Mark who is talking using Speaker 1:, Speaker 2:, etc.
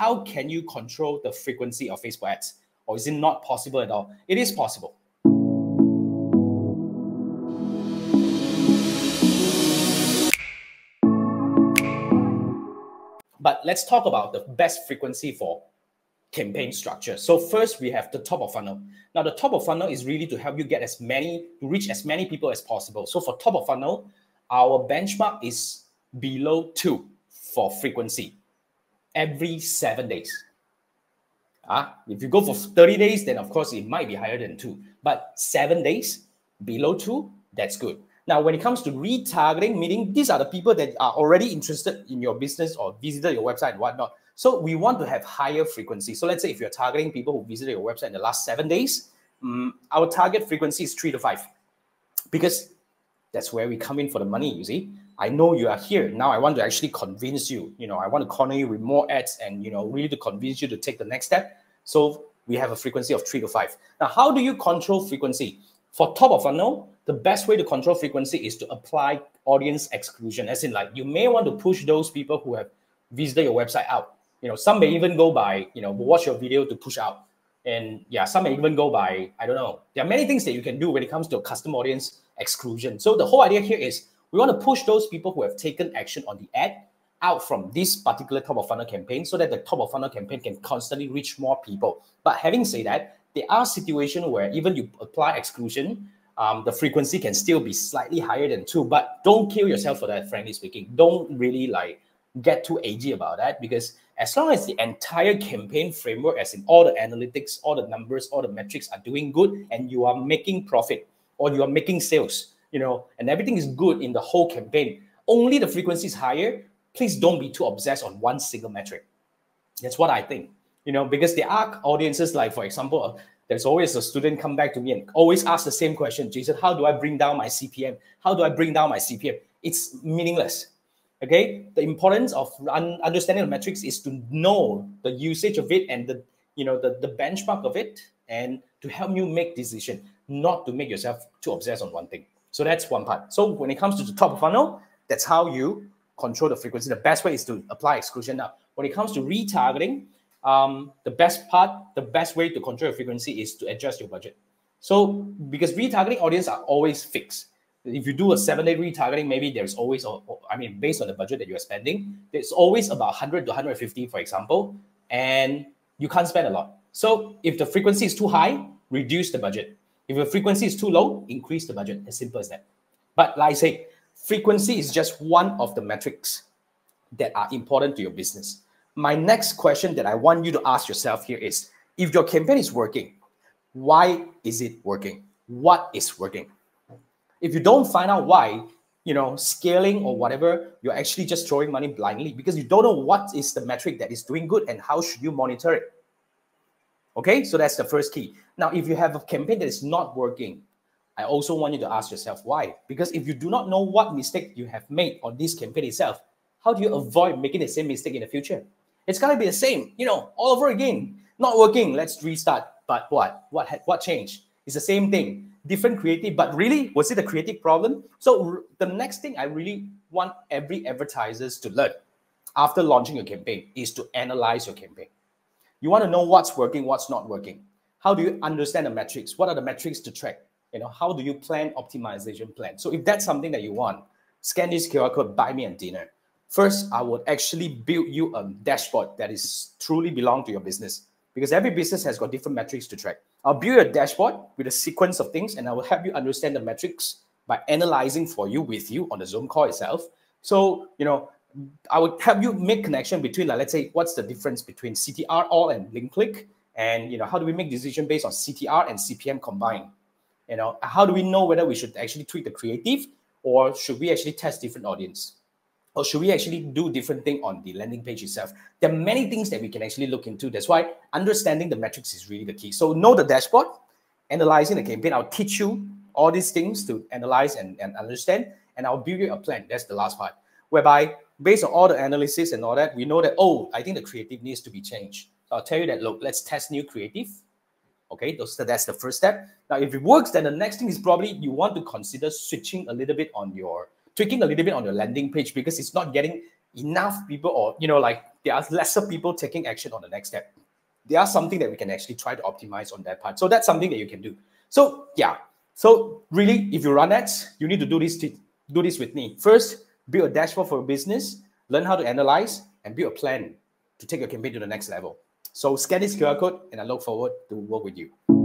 Speaker 1: how can you control the frequency of Facebook ads? Or is it not possible at all? It is possible. But let's talk about the best frequency for campaign structure. So first we have the top of funnel. Now the top of funnel is really to help you get as many, to reach as many people as possible. So for top of funnel, our benchmark is below two for frequency every seven days. Ah, if you go for 30 days, then of course it might be higher than two. But seven days below two, that's good. Now, when it comes to retargeting, meaning these are the people that are already interested in your business or visited your website and whatnot. So we want to have higher frequency. So let's say if you're targeting people who visited your website in the last seven days, um, our target frequency is three to five, because that's where we come in for the money. You see, I know you are here now. I want to actually convince you. You know, I want to corner you with more ads, and you know, really to convince you to take the next step. So we have a frequency of three to five. Now, how do you control frequency? For top of funnel, the best way to control frequency is to apply audience exclusion. As in, like you may want to push those people who have visited your website out. You know, some may even go by, you know, watch your video to push out. And yeah, some may even go by, I don't know. There are many things that you can do when it comes to custom audience exclusion. So the whole idea here is we want to push those people who have taken action on the ad out from this particular top of funnel campaign so that the top of funnel campaign can constantly reach more people. But having said that, there are situations where even you apply exclusion, um, the frequency can still be slightly higher than two. But don't kill yourself for that, frankly speaking. Don't really like get too edgy about that because as long as the entire campaign framework, as in all the analytics, all the numbers, all the metrics are doing good and you are making profit or you are making sales, you know, and everything is good in the whole campaign, only the frequency is higher, please don't be too obsessed on one single metric. That's what I think. You know, because there are audiences like, for example, there's always a student come back to me and always ask the same question, Jason, how do I bring down my CPM? How do I bring down my CPM? It's meaningless. Okay, the importance of un- understanding the metrics is to know the usage of it and the you know the, the benchmark of it and to help you make decision, not to make yourself too obsessed on one thing. So that's one part. So when it comes to the top of funnel, that's how you control the frequency. The best way is to apply exclusion. Now, when it comes to retargeting, um, the best part, the best way to control your frequency is to adjust your budget. So because retargeting audience are always fixed. If you do a seven day retargeting, maybe there's always, I mean, based on the budget that you're spending, there's always about 100 to 150, for example, and you can't spend a lot. So if the frequency is too high, reduce the budget. If the frequency is too low, increase the budget. As simple as that. But like I say, frequency is just one of the metrics that are important to your business. My next question that I want you to ask yourself here is if your campaign is working, why is it working? What is working? If you don't find out why, you know, scaling or whatever, you're actually just throwing money blindly because you don't know what is the metric that is doing good and how should you monitor it. Okay, so that's the first key. Now, if you have a campaign that is not working, I also want you to ask yourself why. Because if you do not know what mistake you have made on this campaign itself, how do you avoid making the same mistake in the future? It's gonna be the same, you know, all over again. Not working. Let's restart. But what? What? What changed? It's the same thing, different creative. But really, was it a creative problem? So the next thing I really want every advertisers to learn after launching a campaign is to analyze your campaign. You want to know what's working, what's not working. How do you understand the metrics? What are the metrics to track? You know, how do you plan optimization plan? So if that's something that you want, scan this QR code, buy me a dinner. First, I would actually build you a dashboard that is truly belong to your business because every business has got different metrics to track. I'll build a dashboard with a sequence of things and I will help you understand the metrics by analyzing for you with you on the Zoom call itself. So, you know, I would help you make connection between, like, let's say, what's the difference between CTR all and link click, and you know, how do we make decision based on CTR and CPM combined? You know, how do we know whether we should actually tweak the creative or should we actually test different audience? Or should we actually do different thing on the landing page itself? There are many things that we can actually look into. That's why understanding the metrics is really the key. So know the dashboard, analyzing the campaign. I'll teach you all these things to analyze and, and understand, and I'll build you a plan. That's the last part, whereby based on all the analysis and all that, we know that, oh, I think the creative needs to be changed. So I'll tell you that, look, let's test new creative. Okay, so that's the first step. Now, if it works, then the next thing is probably you want to consider switching a little bit on your, tweaking a little bit on your landing page because it's not getting enough people or, you know, like there are lesser people taking action on the next step. There are something that we can actually try to optimize on that part. So that's something that you can do. So yeah. So really, if you run ads, you need to do this to, do this with me. First, build a dashboard for a business, learn how to analyze, and build a plan to take your campaign to the next level. So scan this QR code, and I look forward to work with you.